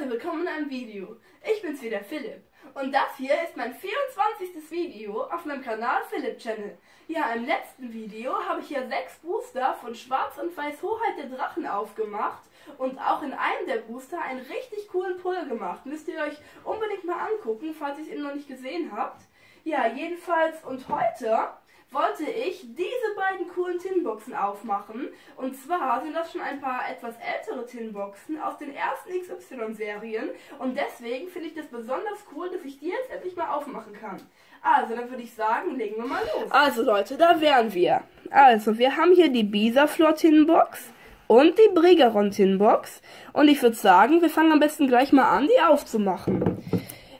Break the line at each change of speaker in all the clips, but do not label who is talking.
Leute, willkommen in einem Video. Ich bin's wieder, Philipp. Und das hier ist mein 24. Video auf meinem Kanal Philipp Channel. Ja, im letzten Video habe ich hier sechs Booster von Schwarz und Weiß Hoheit der Drachen aufgemacht und auch in einem der Booster einen richtig coolen Pull gemacht. Müsst ihr euch unbedingt mal angucken, falls ihr es eben noch nicht gesehen habt. Ja, jedenfalls und heute wollte ich diese beiden coolen Tinboxen aufmachen. Und zwar sind das schon ein paar etwas ältere Tinboxen aus den ersten XY-Serien. Und deswegen finde ich das besonders cool, dass ich die jetzt endlich mal aufmachen kann. Also, dann würde ich sagen, legen wir mal los. Also Leute, da wären wir. Also, wir haben hier die Bisaflor Tinbox und die Bregeron Tinbox. Und ich würde sagen, wir fangen am besten gleich mal an, die aufzumachen.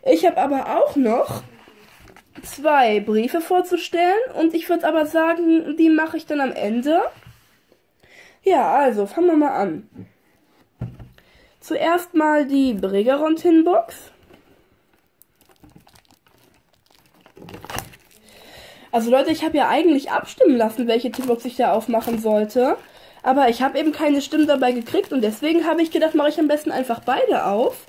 Ich habe aber auch noch zwei Briefe vorzustellen und ich würde aber sagen, die mache ich dann am Ende. Ja, also fangen wir mal an. Zuerst mal die Bregeron Tinbox. Also Leute, ich habe ja eigentlich abstimmen lassen, welche Tinbox ich da aufmachen sollte. Aber ich habe eben keine Stimmen dabei gekriegt und deswegen habe ich gedacht, mache ich am besten einfach beide auf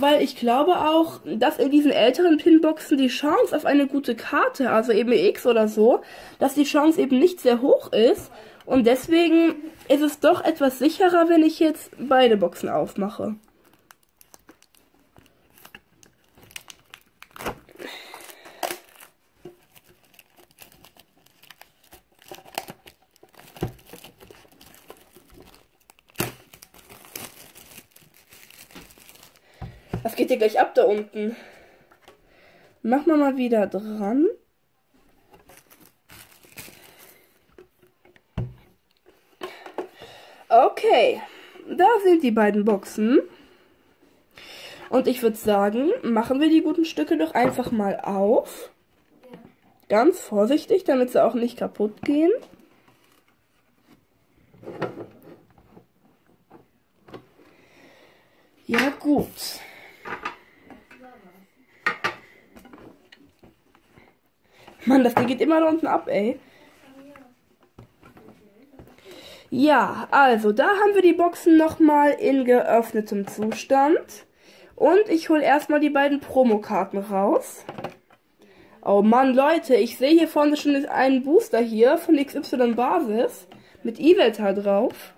weil ich glaube auch, dass in diesen älteren Pinboxen die Chance auf eine gute Karte, also eben X oder so, dass die Chance eben nicht sehr hoch ist. Und deswegen ist es doch etwas sicherer, wenn ich jetzt beide Boxen aufmache. Das geht dir gleich ab da unten. Machen wir mal wieder dran. Okay, da sind die beiden Boxen. Und ich würde sagen, machen wir die guten Stücke doch einfach mal auf. Ganz vorsichtig, damit sie auch nicht kaputt gehen. Ja gut. Mann, das Ding geht immer da unten ab, ey. Ja, also da haben wir die Boxen nochmal in geöffnetem Zustand. Und ich hole erstmal die beiden Promokarten raus. Oh Mann, Leute, ich sehe hier vorne schon einen Booster hier von XY Basis mit Evelta drauf.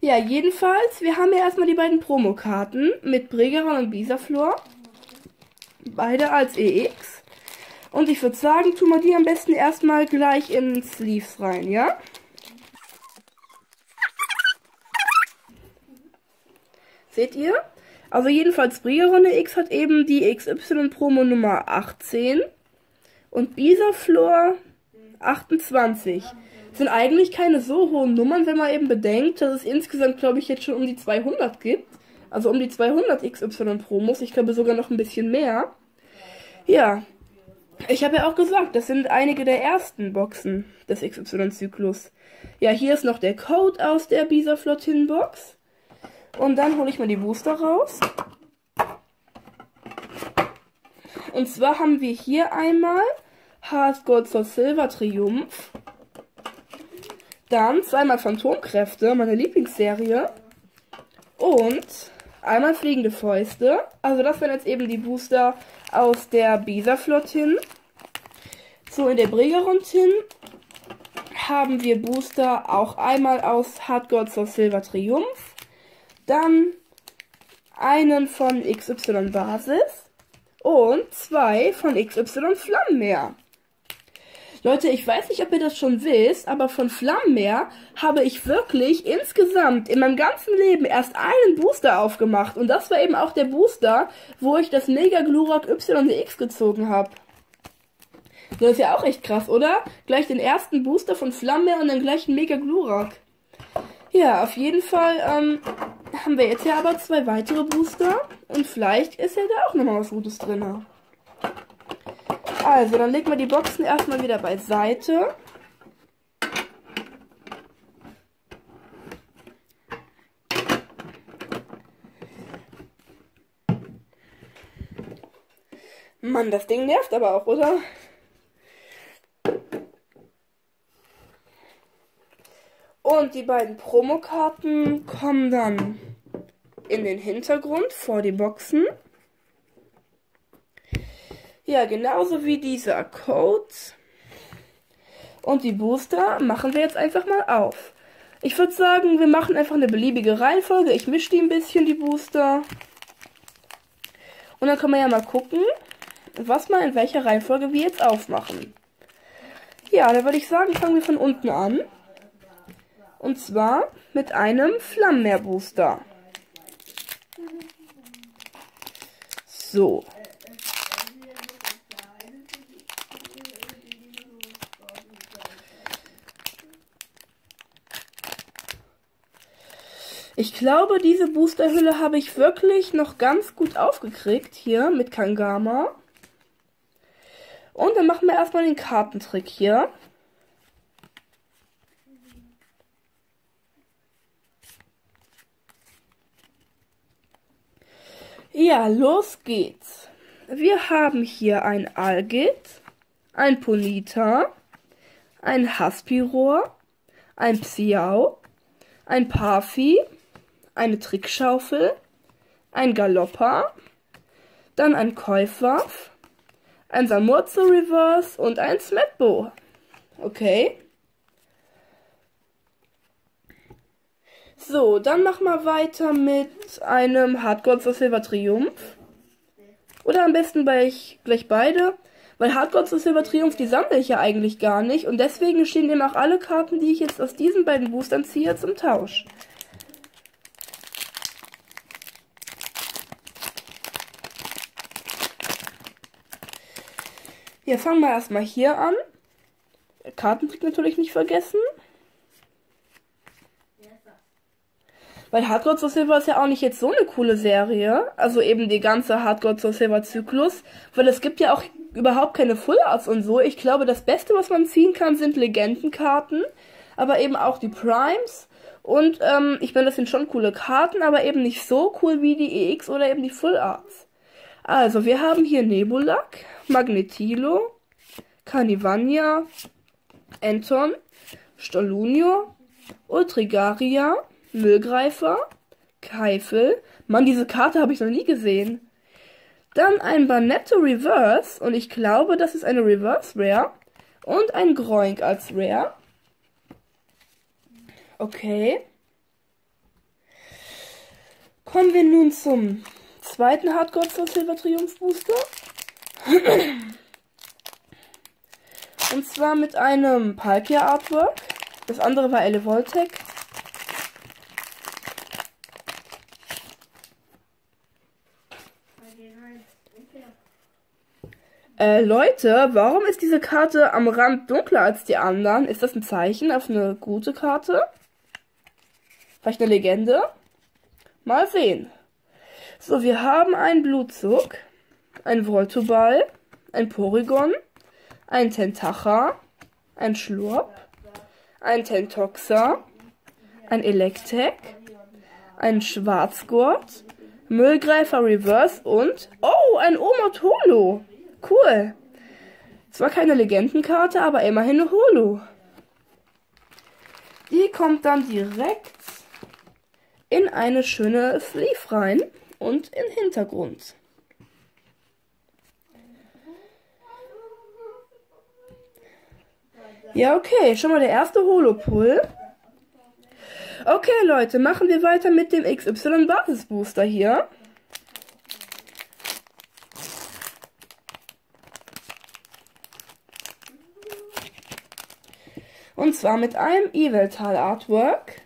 Ja, jedenfalls, wir haben ja erstmal die beiden Promokarten mit Bregeron und Bisaflor. Beide als EX. Und ich würde sagen, tun wir die am besten erstmal gleich in Sleeves rein, ja? Seht ihr? Also jedenfalls Brierunde X hat eben die XY Promo Nummer 18 und Bisaflor 28. Sind eigentlich keine so hohen Nummern, wenn man eben bedenkt, dass es insgesamt, glaube ich, jetzt schon um die 200 gibt. Also um die 200 XY Promos. Ich glaube sogar noch ein bisschen mehr. Ja, ich habe ja auch gesagt, das sind einige der ersten Boxen des XY-Zyklus. Ja, hier ist noch der Code aus der Bisa Flottin-Box. Und dann hole ich mal die Booster raus. Und zwar haben wir hier einmal Heart Gold zur Silver Triumph. Dann zweimal Phantomkräfte, meine Lieblingsserie. Und einmal fliegende Fäuste. Also das wären jetzt eben die Booster aus der Bisa-Flottin. So, in der Bregeron-Tin haben wir Booster auch einmal aus Hardcore zur Silver Triumph. Dann einen von XY Basis und zwei von XY Flammenmeer. Leute, ich weiß nicht, ob ihr das schon wisst, aber von Flammenmeer habe ich wirklich insgesamt in meinem ganzen Leben erst einen Booster aufgemacht. Und das war eben auch der Booster, wo ich das Mega Glurak YX gezogen habe. Das ist ja auch echt krass, oder? Gleich den ersten Booster von Flammenmeer und dann gleich einen Mega Glurak. Ja, auf jeden Fall ähm, haben wir jetzt ja aber zwei weitere Booster. Und vielleicht ist ja da auch nochmal was Gutes drin. Also, dann legen wir die Boxen erstmal wieder beiseite. Mann, das Ding nervt aber auch, oder? Und die beiden Promokarten kommen dann in den Hintergrund vor die Boxen. Ja, genauso wie dieser Code. Und die Booster machen wir jetzt einfach mal auf. Ich würde sagen, wir machen einfach eine beliebige Reihenfolge. Ich mische die ein bisschen, die Booster. Und dann können wir ja mal gucken, was mal in welcher Reihenfolge wir jetzt aufmachen. Ja, dann würde ich sagen, fangen wir von unten an. Und zwar mit einem Flammenmeer-Booster. So. Glaube, diese Boosterhülle habe ich wirklich noch ganz gut aufgekriegt hier mit Kangama. Und dann machen wir erstmal den Kartentrick hier. Ja, los geht's. Wir haben hier ein Algit, ein Ponita, ein Haspiror, ein Psiau, ein Parfi, eine Trickschaufel, ein Galopper, dann ein Käufwaff, ein Samurzo Reverse und ein Smetbo. Okay. So, dann mach mal weiter mit einem Hardcore zur Silver Triumph. Oder am besten gleich, gleich beide. Weil Hardcore zur Silver Triumph, die sammle ich ja eigentlich gar nicht. Und deswegen stehen eben auch alle Karten, die ich jetzt aus diesen beiden Boostern ziehe, zum Tausch. Ja, fangen wir erstmal hier an. Kartentrick natürlich nicht vergessen. Weil Hardcore zur Silver ist ja auch nicht jetzt so eine coole Serie. Also eben die ganze Hardcore zur Silver Zyklus. Weil es gibt ja auch überhaupt keine Full Arts und so. Ich glaube, das Beste, was man ziehen kann, sind Legendenkarten. Aber eben auch die Primes. Und ähm, ich meine, das sind schon coole Karten, aber eben nicht so cool wie die EX oder eben die Full Arts. Also, wir haben hier Nebulak, Magnetilo, Canivania, Anton, Stolunio, Ultrigaria, Müllgreifer, Keifel. Mann, diese Karte habe ich noch nie gesehen. Dann ein Banetto Reverse und ich glaube, das ist eine Reverse Rare. Und ein Groink als Rare. Okay. Kommen wir nun zum zweiten Hardcore für Silver Triumph Booster. Und zwar mit einem Palkia Artwork. Das andere war Elevoltec. Äh, Leute, warum ist diese Karte am Rand dunkler als die anderen? Ist das ein Zeichen auf eine gute Karte? Vielleicht eine Legende? Mal sehen. So, wir haben einen Blutzug, ein Voltoball, ein Porygon, ein Tentacha, ein Schlurp, ein Tentoxa, ein Electek, ein Schwarzgurt, Müllgreifer Reverse und, oh, ein Omotolo. Cool. Zwar keine Legendenkarte, aber immerhin eine Holo. Die kommt dann direkt in eine schöne Sleeve rein und in Hintergrund. Ja, okay, schon mal der erste Holopull. Okay, Leute, machen wir weiter mit dem XY Basisbooster hier. Und zwar mit einem Eveltal Artwork.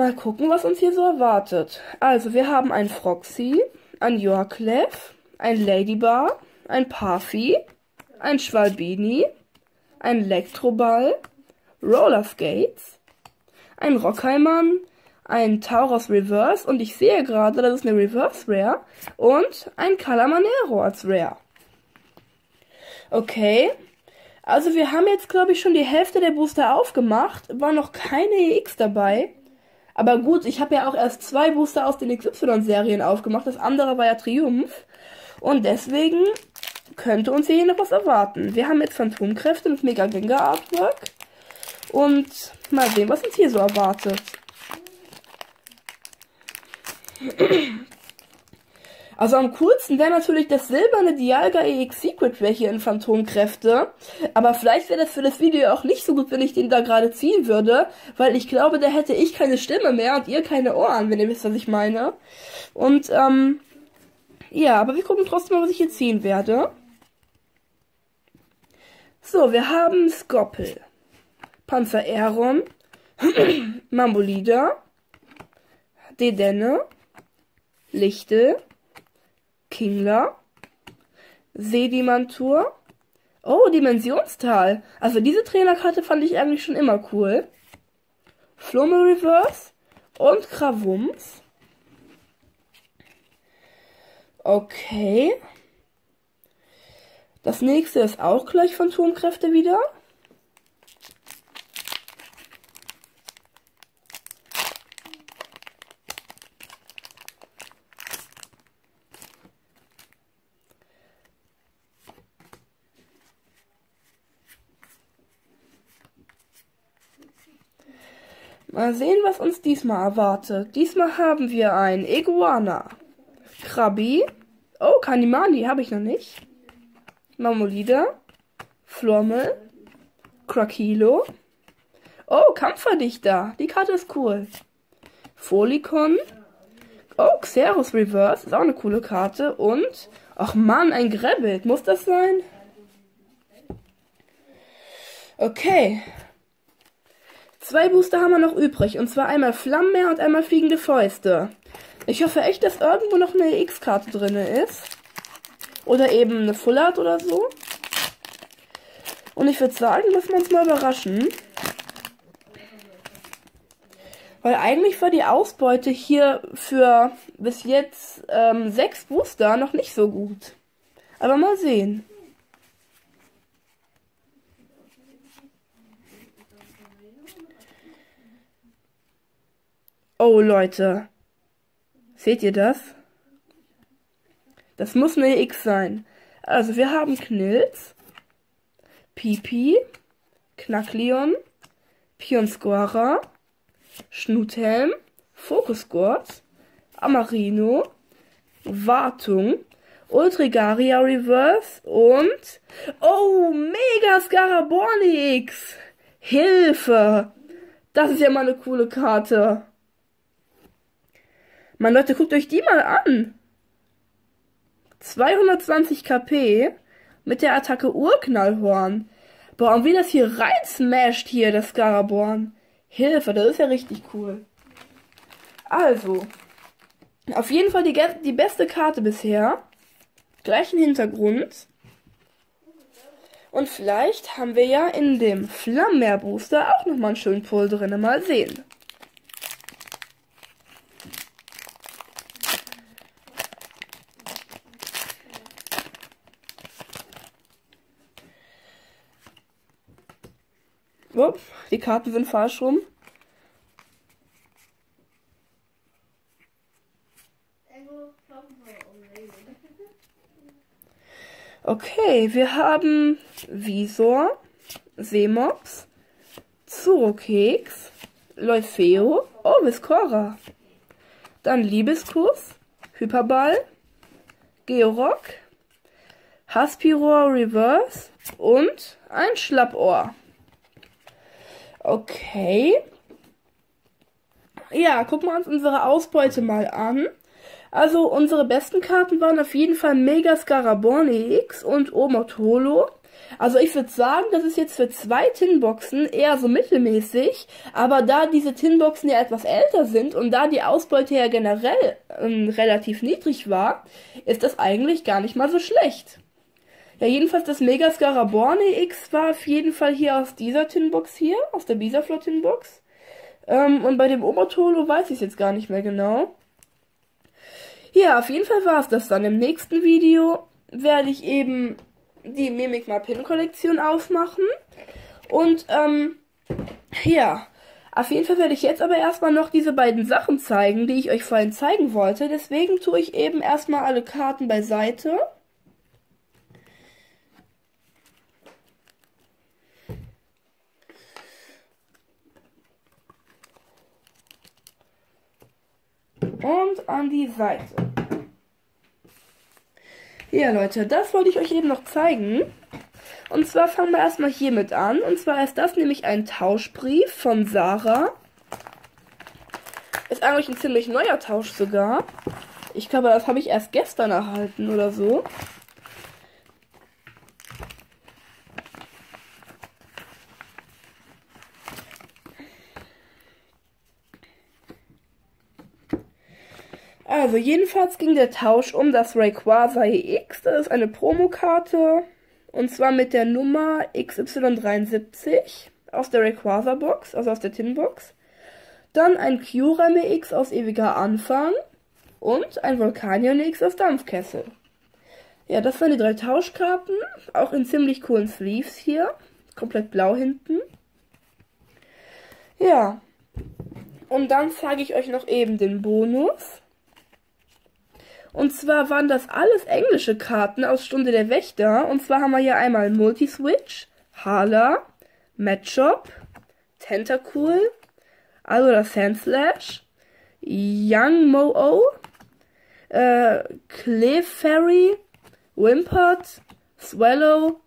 Mal gucken, was uns hier so erwartet. Also, wir haben ein Froxy, ein Yorklev, ein Ladybar, ein Parfi, ein Schwalbini, ein Elektroball, Roller Skates, ein Rockheimern, ein Tauros Reverse und ich sehe gerade, das ist eine Reverse Rare und ein Calamanero als Rare. Okay. Also wir haben jetzt, glaube ich, schon die Hälfte der Booster aufgemacht. War noch keine EX dabei. Aber gut, ich habe ja auch erst zwei Booster aus den XY-Serien aufgemacht. Das andere war ja Triumph. Und deswegen könnte uns hier noch was erwarten. Wir haben jetzt Phantomkräfte mit Mega Gengar Artwork. Und mal sehen, was uns hier so erwartet. Also am coolsten wäre natürlich das silberne Dialga EX Secret Rare hier in Phantomkräfte. Aber vielleicht wäre das für das Video auch nicht so gut, wenn ich den da gerade ziehen würde. Weil ich glaube, da hätte ich keine Stimme mehr und ihr keine Ohren, wenn ihr wisst, was ich meine. Und, ähm, ja, aber wir gucken trotzdem mal, was ich hier ziehen werde. So, wir haben Skoppel, Panzer Aeron, Mambolida, Dedenne, Lichtel, Kingler, Sedimantur. Oh, Dimensionstal. Also diese Trainerkarte fand ich eigentlich schon immer cool. Flumme Reverse und Kravums. Okay. Das nächste ist auch gleich Phantomkräfte wieder. Mal sehen, was uns diesmal erwartet. Diesmal haben wir ein Iguana, Krabi, oh, Kanimani habe ich noch nicht, Mamolida, Flommel, Krakilo, oh, Kampferdichter, die Karte ist cool, Folicon, oh, Xeros Reverse, ist auch eine coole Karte. Und, ach man, ein Grebbelt, muss das sein? Okay, Zwei Booster haben wir noch übrig. Und zwar einmal Flammenmeer und einmal Fliegende Fäuste. Ich hoffe echt, dass irgendwo noch eine X-Karte drin ist. Oder eben eine Full Art oder so. Und ich würde sagen, lassen wir uns mal überraschen. Weil eigentlich war die Ausbeute hier für bis jetzt ähm, sechs Booster noch nicht so gut. Aber mal sehen. Oh, Leute. Seht ihr das? Das muss eine X sein. Also, wir haben Knilz, Pipi, Knackleon, Pionsquara, Schnuthelm, Fokusgurt, Amarino, Wartung, Ultrigaria Reverse und... Oh, Mega Scarabornix! Hilfe! Das ist ja mal eine coole Karte. Mann, Leute, guckt euch die mal an. 220 KP mit der Attacke Urknallhorn. Boah, und wie das hier rein smasht hier, das Scaraborn. Hilfe, das ist ja richtig cool. Also, auf jeden Fall die, die beste Karte bisher. Gleichen Hintergrund. Und vielleicht haben wir ja in dem Flammenmeer Booster auch nochmal einen schönen Pull drin. Mal sehen. Ups, die Karten sind falsch rum. Okay, wir haben Visor, Seemops, Zurokeks, Leufeo, oh, Viscora. Dann Liebeskuss, Hyperball, Georock, Haspiror Reverse und ein Schlappohr. Okay. Ja, gucken wir uns unsere Ausbeute mal an. Also unsere besten Karten waren auf jeden Fall Mega Scaraborni X und Omotolo. Also ich würde sagen, das ist jetzt für zwei Tinboxen eher so mittelmäßig, aber da diese Tinboxen ja etwas älter sind und da die Ausbeute ja generell ähm, relativ niedrig war, ist das eigentlich gar nicht mal so schlecht. Ja, jedenfalls das Mega Scaraborne X war auf jeden Fall hier aus dieser Tinbox hier, aus der Bisaflor Tinbox. Ähm, und bei dem Obertolo weiß ich es jetzt gar nicht mehr genau. Ja, auf jeden Fall war es das dann. Im nächsten Video werde ich eben die Mimikma Pin Kollektion aufmachen. Und, ähm, ja. Auf jeden Fall werde ich jetzt aber erstmal noch diese beiden Sachen zeigen, die ich euch vorhin zeigen wollte. Deswegen tue ich eben erstmal alle Karten beiseite. Und an die Seite. Ja, Leute, das wollte ich euch eben noch zeigen. Und zwar fangen wir erstmal hiermit an. Und zwar ist das nämlich ein Tauschbrief von Sarah. Ist eigentlich ein ziemlich neuer Tausch sogar. Ich glaube, das habe ich erst gestern erhalten oder so. Also jedenfalls ging der Tausch um das Rayquaza EX. Das ist eine Promokarte. Und zwar mit der Nummer XY73 aus der Rayquaza Box, also aus der Tin Box. Dann ein Kyurem EX aus ewiger Anfang. Und ein Vulkanion EX aus Dampfkessel. Ja, das waren die drei Tauschkarten. Auch in ziemlich coolen Sleeves hier. Komplett blau hinten. Ja. Und dann zeige ich euch noch eben den Bonus. Und zwar waren das alles englische Karten aus Stunde der Wächter. Und zwar haben wir hier einmal Multiswitch, Hala, Matchup, Tentacool, Alola Sandslash, Young Mo-O, äh, Clefairy, Wimpert, Swallow,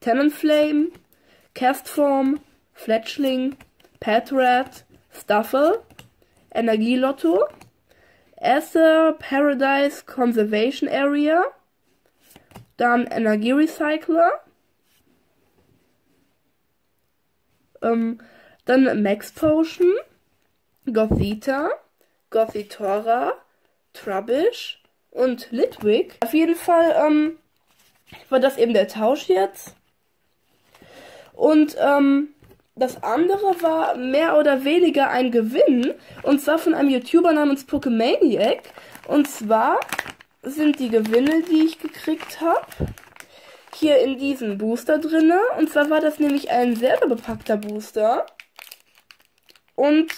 Talonflame, Castform, Fletchling, Patrat, Stuffle, Energielotto, Ether Paradise Conservation Area, dann Energierecycler, ähm, dann Max Potion, Gothita, Gothitora, Trubbish. Und Litwick. Auf jeden Fall ähm, war das eben der Tausch jetzt. Und ähm, das andere war mehr oder weniger ein Gewinn. Und zwar von einem YouTuber namens Pokemaniac. Und zwar sind die Gewinne, die ich gekriegt habe, hier in diesem Booster drinne. Und zwar war das nämlich ein selber bepackter Booster. Und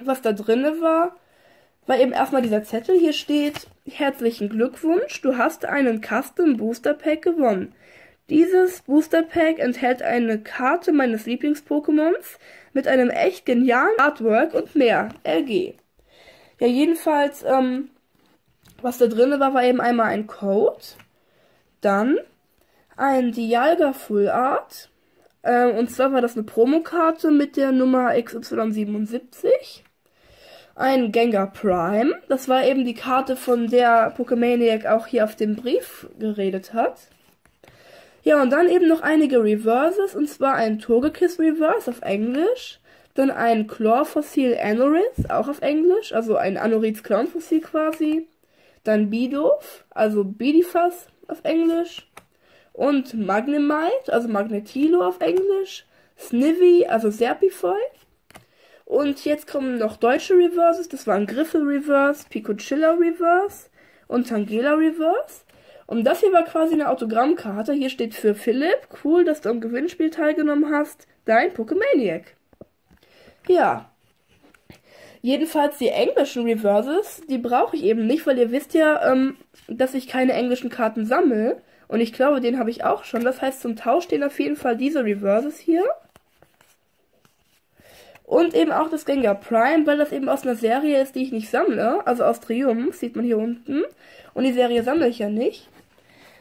was da drinne war, war eben erstmal dieser Zettel. Hier steht, herzlichen Glückwunsch, du hast einen Custom Booster Pack gewonnen. Dieses Booster Pack enthält eine Karte meines Lieblings-Pokémons mit einem echt genialen Artwork und mehr. LG. Ja, jedenfalls, ähm, was da drin war, war eben einmal ein Code, dann ein Dialga Full Art, äh, und zwar war das eine Promokarte mit der Nummer XY77, ein Gengar Prime, das war eben die Karte, von der Pokemaniac auch hier auf dem Brief geredet hat. Ja, und dann eben noch einige Reverses, und zwar ein Togekiss Reverse auf Englisch, dann ein Chlorfossil Anorith, auch auf Englisch, also ein Anorids Clownfossil quasi, dann Bidoof, also Bidifas auf Englisch, und Magnemite, also Magnetilo auf Englisch, Snivy, also Serpifoy, und jetzt kommen noch deutsche Reverses, das waren Griffel Reverse, Picochilla Reverse und Tangela Reverse. Und das hier war quasi eine Autogrammkarte. Hier steht für Philipp. Cool, dass du am Gewinnspiel teilgenommen hast. Dein Pokemaniac. Ja. Jedenfalls die englischen Reverses, die brauche ich eben nicht, weil ihr wisst ja, ähm, dass ich keine englischen Karten sammle. Und ich glaube, den habe ich auch schon. Das heißt, zum Tausch stehen auf jeden Fall diese Reverses hier. Und eben auch das Gengar Prime, weil das eben aus einer Serie ist, die ich nicht sammle. Also aus Triumph, sieht man hier unten. Und die Serie sammle ich ja nicht.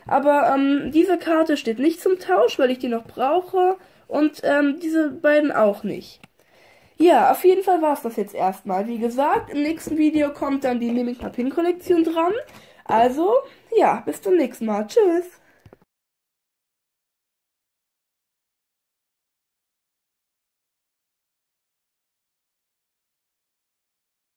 Aber ähm, diese Karte steht nicht zum Tausch, weil ich die noch brauche. Und ähm, diese beiden auch nicht. Ja, auf jeden Fall war es das jetzt erstmal. Wie gesagt, im nächsten Video kommt dann die Mimic Papin Kollektion dran. Also, ja, bis zum nächsten Mal. Tschüss.